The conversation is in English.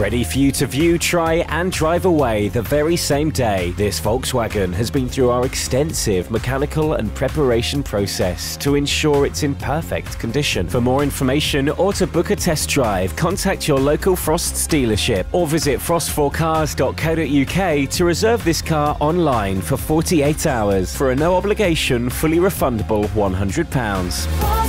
Ready for you to view, try, and drive away the very same day, this Volkswagen has been through our extensive mechanical and preparation process to ensure it's in perfect condition. For more information or to book a test drive, contact your local Frost's dealership or visit frosts4cars.co.uk to reserve this car online for 48 hours for a no obligation, fully refundable £100.